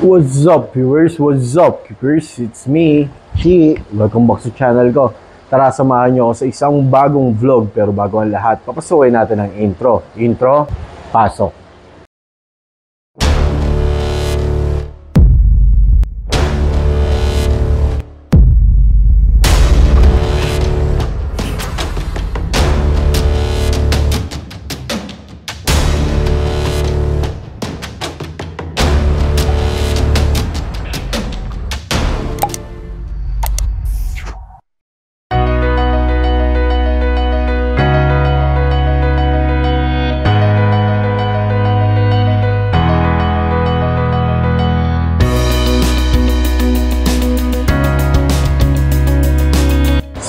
What's up, viewers? What's up, viewers? It's me, Chi. Welcome back sa channel ko. Tara, samahan nyo ako sa isang bagong vlog. Pero bago ang lahat, papasukin natin ang intro. Intro, pasok.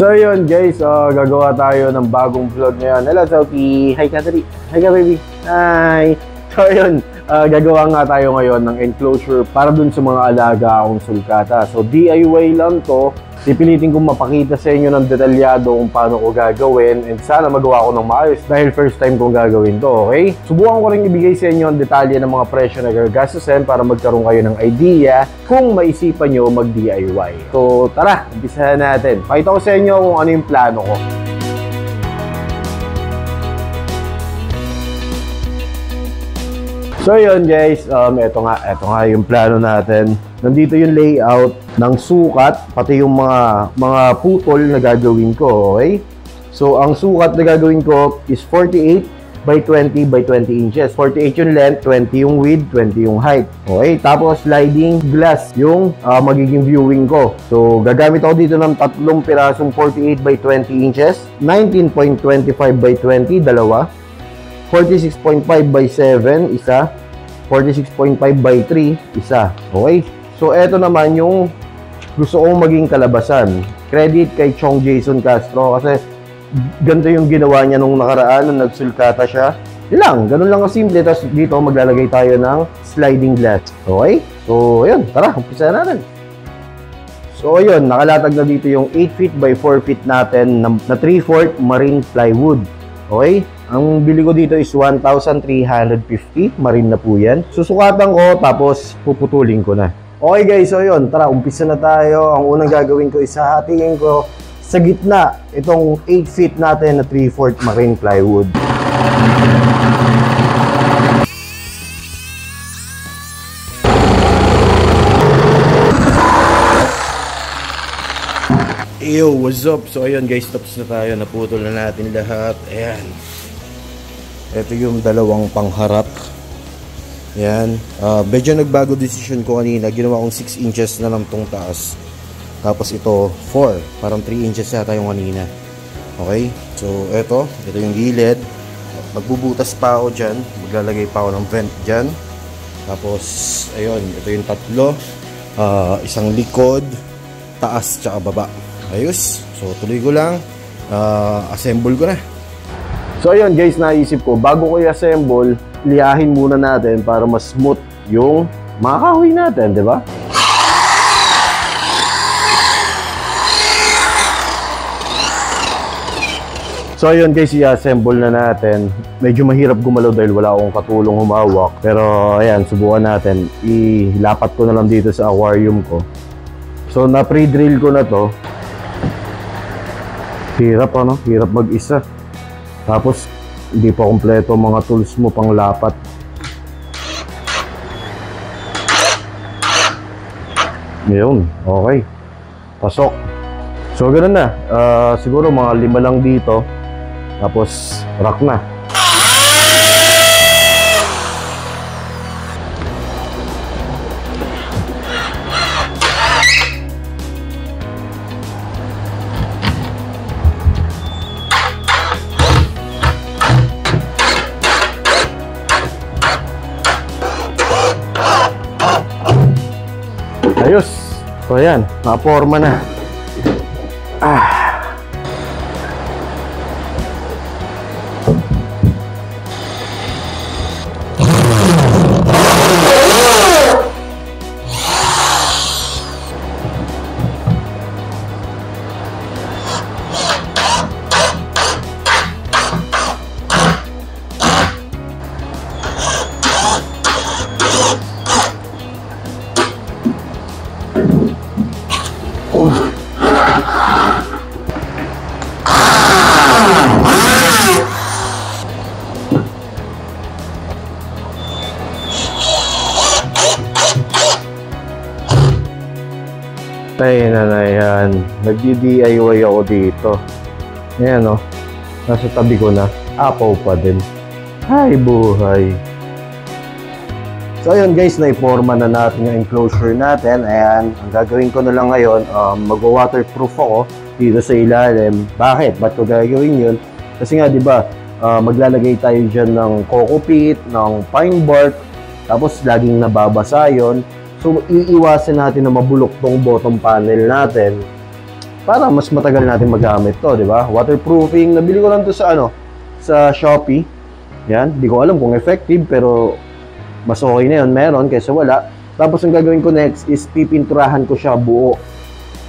So yun guys, uh, gagawa tayo ng bagong vlog ngayon. Hello Sophie! Hi Katari! Hi ka baby! Hi! So yun, uh, gagawa nga tayo ngayon ng enclosure para dun sa mga alaga akong sulkata. So DIY lang to. Pipilitin kong mapakita sa inyo ng detalyado kung paano ko gagawin and sana magawa ko ng maayos dahil first time kong gagawin to, okay? Subukan ko rin ibigay sa inyo ang detalye ng mga presyo na gagastusin para magkaroon kayo ng idea kung maisipan nyo mag-DIY. So tara, umpisahan natin. Pakita ko sa inyo kung ano yung plano ko. So yun guys, um, ito nga, ito nga yung plano natin. Nandito yung layout ng sukat, pati yung mga mga putol na gagawin ko, okay? So ang sukat na gagawin ko is 48 by 20 by 20 inches. 48 yung length, 20 yung width, 20 yung height. Okay? Tapos sliding glass yung uh, magiging viewing ko. So gagamit ako dito ng tatlong pirasong 48 by 20 inches, 19.25 by 20, dalawa, 46.5 by 7, isa. 46.5 by 3, isa. Okay? So, eto naman yung gusto kong maging kalabasan. Credit kay Chong Jason Castro kasi ganito yung ginawa niya nung nakaraan nung nagsulkata siya. Lang, ganun lang kasimple. Tapos dito maglalagay tayo ng sliding glass. Okay? So, ayun. Tara, umpisa natin. So, ayun. Nakalatag na dito yung 8 feet by 4 feet natin na, na 3-4 marine plywood. Okay? Ang bili ko dito is 1,350. Marine na po yan. Susukatan ko tapos puputulin ko na. Okay guys, so yun. Tara, umpisa na tayo. Ang unang gagawin ko is hahatingin ko sa gitna itong 8 feet natin na 3/4 marine plywood. Yo, what's up? So ayun guys, tapos na tayo. Naputol na natin lahat. Ayan. Ito yung dalawang pangharap. Yan. Uh, medyo nagbago decision ko kanina. Ginawa kong 6 inches na lang tong taas. Tapos ito 4. Parang 3 inches yata yung kanina. Okay? So, ito. Ito yung gilid. Magbubutas pa ako dyan. Maglalagay pa ako ng vent dyan. Tapos, ayun. Ito yung tatlo. Uh, isang likod. Taas tsaka baba. Ayos. So, tuloy ko lang. Uh, assemble ko na. So, ayun guys, naisip ko, bago ko i-assemble, liyahin muna natin para mas smooth yung mga kahoy natin, di ba? So ayun guys, i-assemble na natin. Medyo mahirap gumalaw dahil wala akong katulong humawak. Pero ayan, subukan natin. Ilapat ko na lang dito sa aquarium ko. So na pre-drill ko na to. Hirap ano, hirap mag-isa. Tapos hindi pa kompleto mga tools mo pang lapat. Yun, okay. Pasok. So ganoon na. Uh, siguro mga lima lang dito. Tapos rock na. So ayan, naporma na. Nagdi-DIY ako dito. Ayan o. Oh. Nasa tabi ko na. Apaw pa din. Ay, buhay. So ayun guys, naiporma na natin yung enclosure natin. Ayan, ang gagawin ko na lang ngayon, um, mag-waterproof ako dito sa ilalim. Bakit? Ba't ko gagawin yun? Kasi nga, di ba, uh, maglalagay tayo dyan ng coco ng pine bark, tapos laging nababasa yun. So, iiwasan natin na mabulok tong bottom panel natin para mas matagal natin magamit to, di ba? Waterproofing, nabili ko lang to sa ano, sa Shopee. Yan, di ko alam kung effective pero mas okay na yun, meron kaysa wala. Tapos ang gagawin ko next is pipinturahan ko siya buo.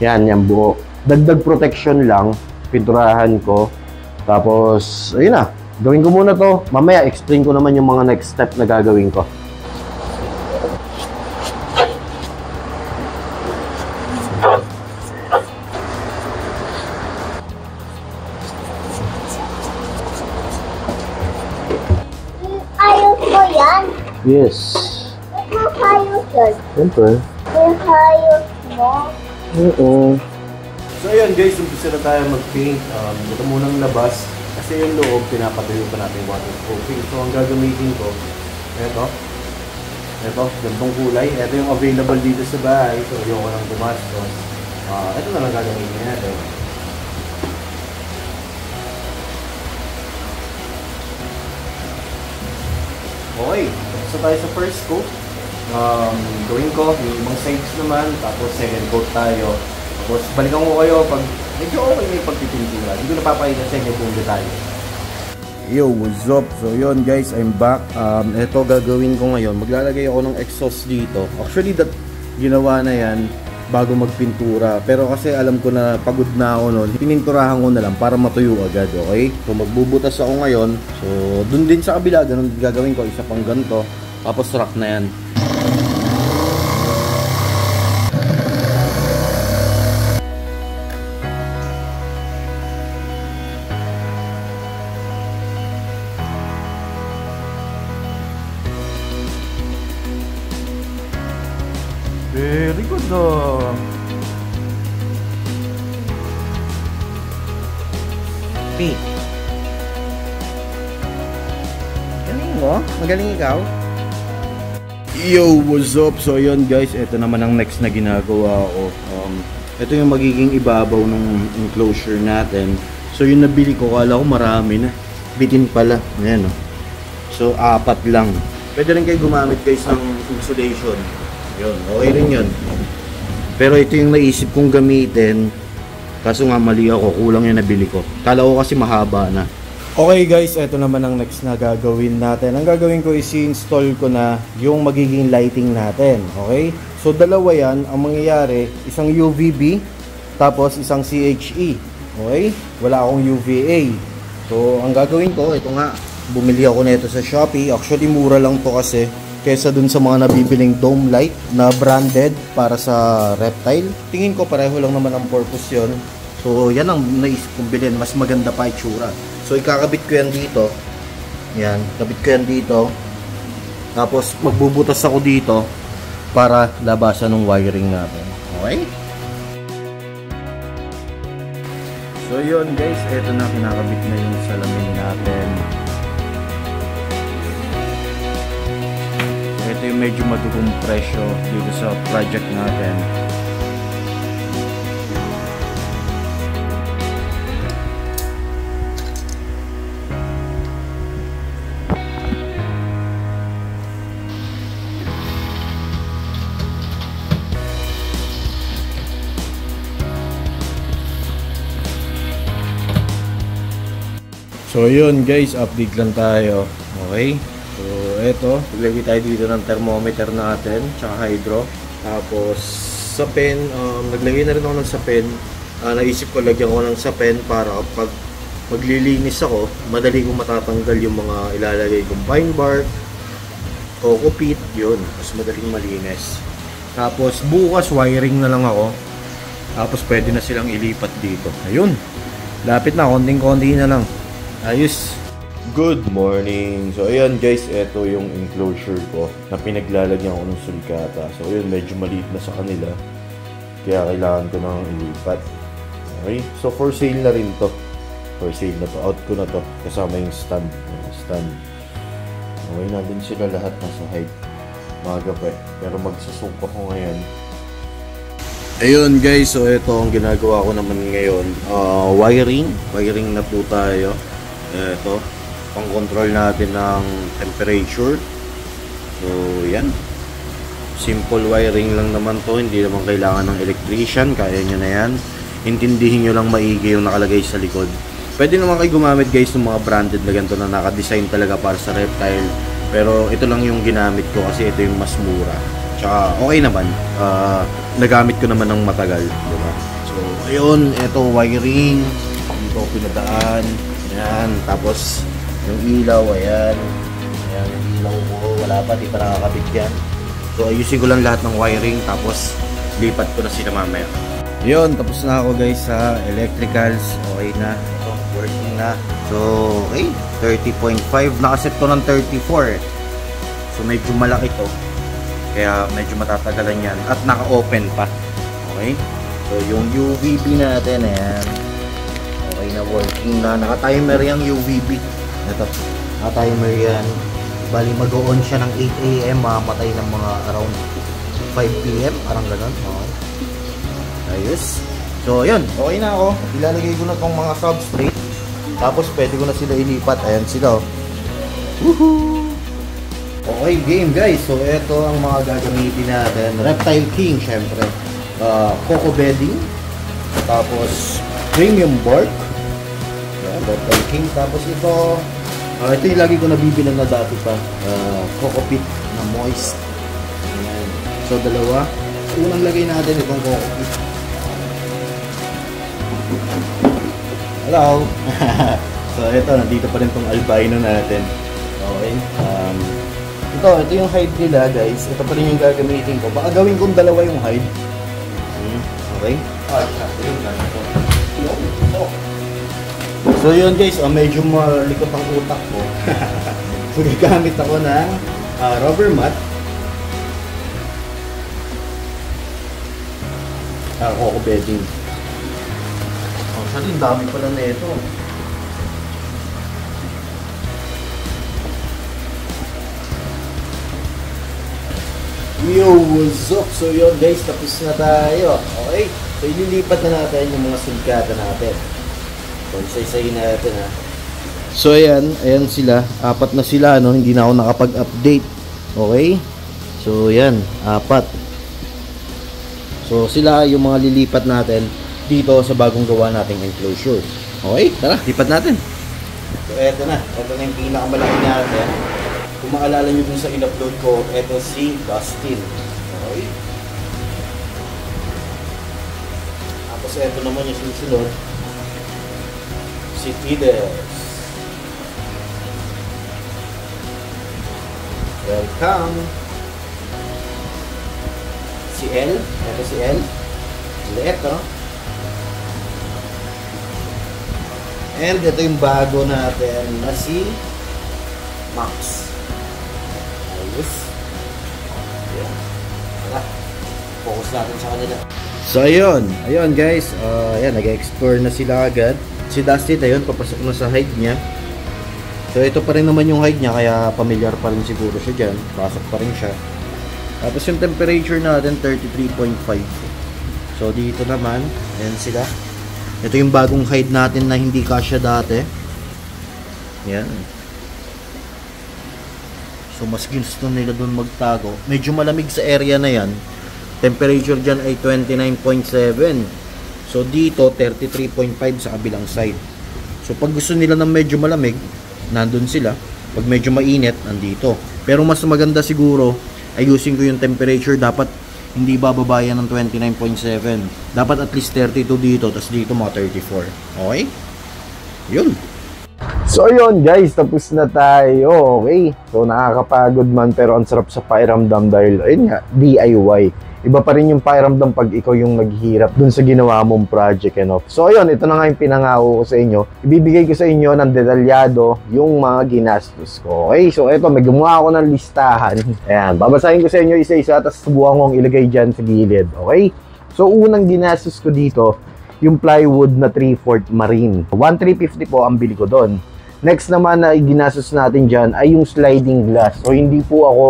Yan, yan buo. Dagdag protection lang, pinturahan ko. Tapos, ayun na. Gawin ko muna to. Mamaya, explain ko naman yung mga next step na gagawin ko. Yes. May hayos yan. Siyempre. May hayos mo. Oo. So ayun guys, umpisa na tayo mag-paint. Um, ito munang labas. Kasi yung loob, pinapatuyo pa natin waterproofing. So ang gagamitin ko, ito. Ito, gantong kulay. Ito yung available dito sa bahay. So ayoko nang gumastos. Uh, ito na lang gagamitin natin. Okay, so tayo sa first coat. Um, gawin ko, yung ibang sides naman, tapos second coat tayo. Tapos balikan ko kayo pag medyo okay na yung pagpipintura. Hindi ko napapakita sa inyo kung detalye. Yo, what's up? So yun guys, I'm back. Um, ito gagawin ko ngayon. Maglalagay ako ng exhaust dito. Actually, that ginawa na yan bago magpintura. Pero kasi alam ko na pagod na ako noon, pininturahan ko na lang para matuyo agad, okay? So magbubutas ako ngayon. So dun din sa kabila, ganun gagawin ko, isa pang ganito. Tapos rock na yan. Very good oh. Ikaw? Yo, what's up? So yun guys, ito naman ang next na ginagawa ko. Um, ito yung magiging ibabaw ng enclosure natin. So yung nabili ko, kala ko marami na. Bitin pala. Ayan oh. So apat lang. Pwede rin kayo gumamit guys ng insulation. Yun, okay rin yun. Pero ito yung naisip kong gamitin. Kaso nga mali ako, kulang yung nabili ko. Kala ko kasi mahaba na. Okay guys, ito naman ang next na gagawin natin. Ang gagawin ko is i-install ko na yung magiging lighting natin. Okay? So dalawa yan, ang mangyayari, isang UVB, tapos isang CHE. Okay? Wala akong UVA. So ang gagawin ko, ito nga, bumili ako nito sa Shopee. Actually mura lang to kasi kesa dun sa mga nabibiling dome light na branded para sa reptile. Tingin ko pareho lang naman ang purpose yon. So yan ang naisip kong bilhin, mas maganda pa itsura. So ikakabit ko yan dito. Yan, kabit ko yan dito. Tapos magbubutas ako dito para labasan ng wiring natin. Okay? So yun guys, eto na kinakabit na yung salamin natin. ito yung medyo madugong presyo dito sa project natin So yun guys, update lang tayo. Okay? So, eto, naglagay tayo dito ng thermometer natin, tsaka hydro. Tapos, sa pen, um, naglagay na rin ako ng sa pen. Uh, naisip ko lagyan ko ng sa pen para kapag maglilinis ako, madali kong matatanggal yung mga ilalagay kong pine bark, coco peat, yun. Mas madaling malinis. Tapos, bukas wiring na lang ako. Tapos, pwede na silang ilipat dito. Ayun. Lapit na, konting-konti na lang. Ayos. Good morning! So ayan guys, ito yung enclosure ko na pinaglalagyan ko ng sulkata. So ayun, medyo maliit na sa kanila. Kaya kailangan ko nang ilipat. Okay? So, for sale na rin to. For sale na to. Out ko na to. Kasama yung stand. Stand. Okay, nandun sila lahat nasa height. Maga pa eh. Pero magsusuko ko ngayon. Ayun guys, so ito ang ginagawa ko naman ngayon. Uh, wiring. Wiring na po tayo. Ito. Pang control natin ng temperature. So, yan. Simple wiring lang naman to. Hindi naman kailangan ng electrician. Kaya nyo na yan. Intindihin nyo lang maigi yung nakalagay sa likod. Pwede naman kayo gumamit guys ng mga branded na ganito na naka-design talaga para sa reptile. Pero ito lang yung ginamit ko kasi ito yung mas mura. Tsaka okay naman. Uh, nagamit ko naman ng matagal. Diba? So, ayun. Ito wiring. Dito ko pinadaan. Ayan. Tapos, yung ilaw. Ayan. Ayan yung ilaw ko. Wala pa. Di pa nakakabit yan. So, ayusin ko lang lahat ng wiring. Tapos, lipat ko na sila mamaya. Yun, tapos na ako guys sa electricals. Okay na. Ito, working na. So, okay. 30.5. Nakaset ko ng 34. So, medyo malaki to. Kaya, medyo matatagalan yan. At naka-open pa. Okay. So, yung UVB natin, ayan. Okay na working na. Naka-timer yung UVB. Ito. Naka-timer yan. Bali, mag-on siya ng 8 a.m. Mamatay ng mga around 5 p.m. Parang ganun. Okay. Ayos. So, ayun. Okay na ako. Ilalagay ko na tong mga substrate. Tapos, pwede ko na sila ilipat. Ayan sila. Oh. Woohoo! Okay, game guys. So, ito ang mga gagamitin natin. Reptile King, syempre. Uh, Coco bedding. Tapos, premium bark. Reptile King. Tapos, ito, uh, ito yung lagi ko nabibilang na dati pa. Uh, Coco Pit na moist. Ayan. So, dalawa. Unang lagay natin itong Coco Pit. Hello! so, ito, nandito pa rin tong albino natin. Okay. Um, ito, ito yung hide nila, guys. Ito pa rin yung gagamitin ko. Baka gawin kong dalawa yung hide. Hmm, Okay. Ah, lang ito. So, yun guys, oh, medyo malikot ang utak ko. so, gagamit ako ng uh, rubber mat. Ah, coco bedding. Oh, saan yung dami pala na ito. Yo, what's up? So yun guys, tapos na tayo. Okay? So ililipat na natin yung mga sulkata natin. So isa-isayin natin ha. So ayan, ayan sila. Apat na sila, no? Hindi na ako nakapag-update. Okay? So yan, apat. So sila yung mga lilipat natin dito sa bagong gawa nating enclosure. Okay, tara, lipat natin. So eto na, eto na yung pinakamalaki natin. Kung maalala nyo dun sa in-upload ko, eto si Dustin. Okay. Tapos eto naman yung susunod. Si Tides. Welcome. Si L. Eto si L. Liit, no? And ito yung bago natin na si Max. Ayos. Ayan. Tara. Focus natin sa kanila. So, ayun. Ayun, guys. Uh, ayan, nag-explore na sila agad. Si Dusty, ayun, papasok na sa hide niya. So, ito pa rin naman yung hide niya, kaya familiar pa rin siguro siya dyan. Pasok pa rin siya. Tapos yung temperature natin, 33.5. So, dito naman, ayan sila. Ito yung bagong hide natin na hindi kasya dati. Yan. So, mas gusto nila doon magtago. Medyo malamig sa area na yan. Temperature dyan ay 29.7. So, dito, 33.5 sa kabilang side. So, pag gusto nila ng medyo malamig, nandun sila. Pag medyo mainit, nandito. Pero mas maganda siguro, ayusin ko yung temperature. Dapat hindi bababa yan ng 29.7. Dapat at least 32 dito, tapos dito mga 34. Okay? Yun. So yun guys, tapos na tayo. Okay. So nakakapagod man pero ang sarap sa pakiramdam dahil ayun nga, DIY. Iba pa rin yung pakiramdam pag ikaw yung naghihirap dun sa ginawa mong project and off. So ayun, ito na nga yung pinangako ko sa inyo. Ibibigay ko sa inyo ng detalyado yung mga ginastos ko. Okay, so ito, may gumawa ako ng listahan. Ayan, babasahin ko sa inyo isa-isa tapos subukan kong ilagay dyan sa gilid. Okay? So, unang ginastos ko dito, yung plywood na 3/4 marine. 1,350 po ang bili ko doon. Next naman na ginastos natin dyan ay yung sliding glass. So, hindi po ako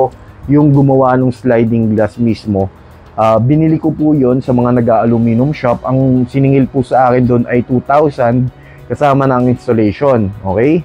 yung gumawa ng sliding glass mismo. Ah, binili ko po yon sa mga nag-aluminum shop. Ang siningil po sa akin doon ay 2,000 kasama ang installation. Okay?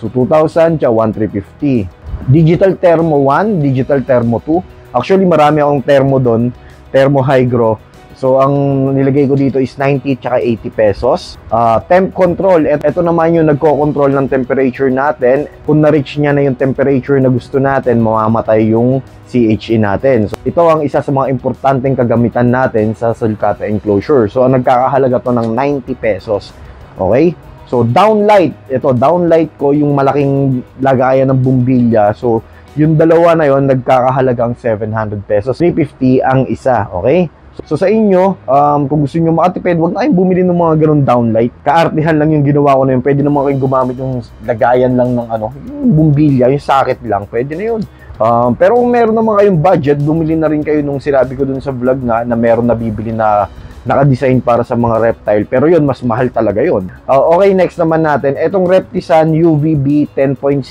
So, 2,000 tsaka 1,350. Digital Thermo 1, Digital Thermo 2. Actually, marami akong thermo doon. Thermo Hygro. So, ang nilagay ko dito is 90 tsaka 80 pesos. Ah, temp control. Ito naman yung nagko-control ng temperature natin. Kung na-reach niya na yung temperature na gusto natin, mamamatay yung CHE natin. So, ito ang isa sa mga importanteng kagamitan natin sa sulcata enclosure. So, ang nagkakahalaga to ng 90 pesos. Okay? So, downlight. Ito, downlight ko yung malaking lagayan ng bumbilya. So, yung dalawa na yon nagkakahalagang 700 pesos. 350 ang isa. Okay? So sa inyo, um, kung gusto niyo makatipid, wag na kayong bumili ng mga ganun downlight. Kaartihan lang yung ginawa ko na yun. Pwede naman kayong gumamit yung lagayan lang ng ano, yung bumbilya, yung socket lang. Pwede na yun. Um, pero kung meron naman kayong budget, bumili na rin kayo nung sinabi ko dun sa vlog nga na meron na bibili na naka-design para sa mga reptile. Pero yun, mas mahal talaga yun. Uh, okay, next naman natin. Etong Reptisan UVB 10.0.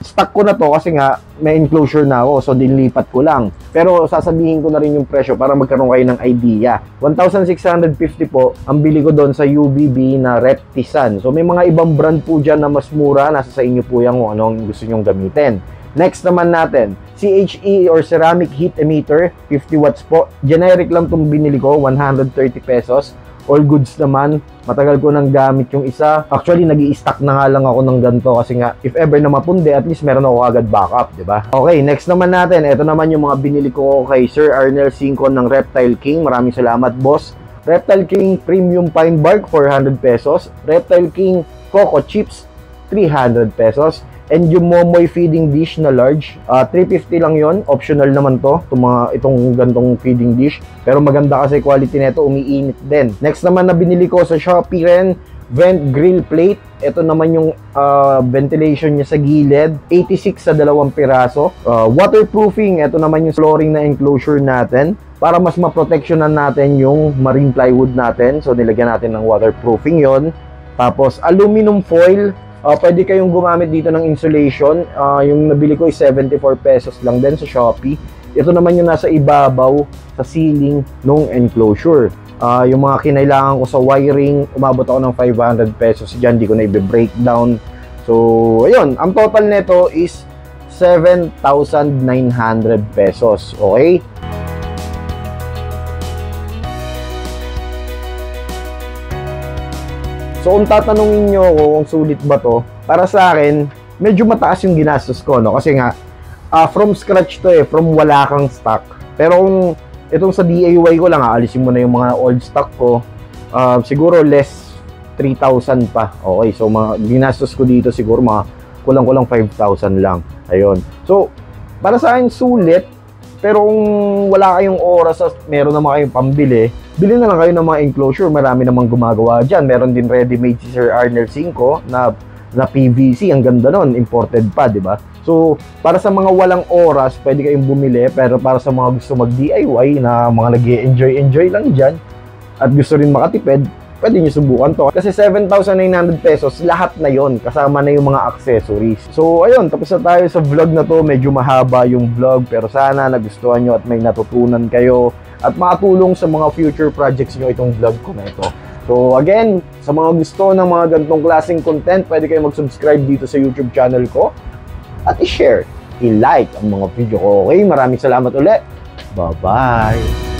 Stock ko na to kasi nga may enclosure na ako. So, dinlipat ko lang. Pero sasabihin ko na rin yung presyo para magkaroon kayo ng idea. 1,650 po ang bili ko doon sa UVB na Reptisan. So, may mga ibang brand po dyan na mas mura. Nasa sa inyo po yan kung anong gusto nyong gamitin. Next naman natin, CHE or ceramic heat emitter, 50 watts po. Generic lang itong binili ko, 130 pesos. All goods naman. Matagal ko nang gamit yung isa. Actually, nag stock na nga lang ako ng ganito kasi nga, if ever na mapundi, at least meron ako agad backup, di ba? Okay, next naman natin. Ito naman yung mga binili ko kay Sir Arnel Sincon ng Reptile King. Maraming salamat, boss. Reptile King Premium Pine Bark, 400 pesos. Reptile King Coco Chips, 300 pesos. And yung Momoy feeding dish na large, ah, 350 lang yon Optional naman to, itong, mga, itong gantong feeding dish. Pero maganda kasi quality nito, umiinit din. Next naman na binili ko sa Shopee rin, vent grill plate. Ito naman yung ah, ventilation niya sa gilid. 86 sa dalawang piraso. Ah, waterproofing. Ito naman yung flooring na enclosure natin. Para mas maproteksyonan natin yung marine plywood natin. So, nilagyan natin ng waterproofing yon Tapos, aluminum foil. Uh, pwede kayong gumamit dito ng insulation. Ah, yung nabili ko is 74 pesos lang din sa Shopee. Ito naman yung nasa ibabaw sa ceiling ng enclosure. Ah, yung mga kinailangan ko sa wiring, umabot ako ng 500 pesos. Diyan, di ko na i-breakdown. So, ayun. Ang total nito is 7,900 pesos. Okay? So kung tatanungin nyo ako kung sulit ba to, para sa akin, medyo mataas yung ginastos ko, no? Kasi nga, ah, from scratch to eh, from wala kang stock. Pero kung itong sa DIY ko lang, aalisin mo na yung mga old stock ko, ah, siguro less 3,000 pa. Okay, so mga ginastos ko dito siguro mga kulang-kulang 5,000 lang. Ayun. So, para sa akin, sulit. Pero kung wala kayong oras at meron naman kayong pambili, bili na lang kayo ng mga enclosure. Marami namang gumagawa dyan. Meron din ready-made si Sir Arnel 5 na, na PVC. Ang ganda nun. Imported pa, di ba? So, para sa mga walang oras, pwede kayong bumili. Pero para sa mga gusto mag-DIY na mga nag enjoy enjoy lang dyan at gusto rin makatipid, pwede nyo subukan to. Kasi 7,900 pesos, lahat na yon kasama na yung mga accessories. So, ayun, tapos na tayo sa vlog na to. Medyo mahaba yung vlog, pero sana nagustuhan nyo at may natutunan kayo at makatulong sa mga future projects nyo itong vlog ko na ito. So, again, sa mga gusto ng mga ganitong klaseng content, pwede kayo mag-subscribe dito sa YouTube channel ko at i-share, i-like ang mga video ko. Okay, maraming salamat ulit. Bye-bye!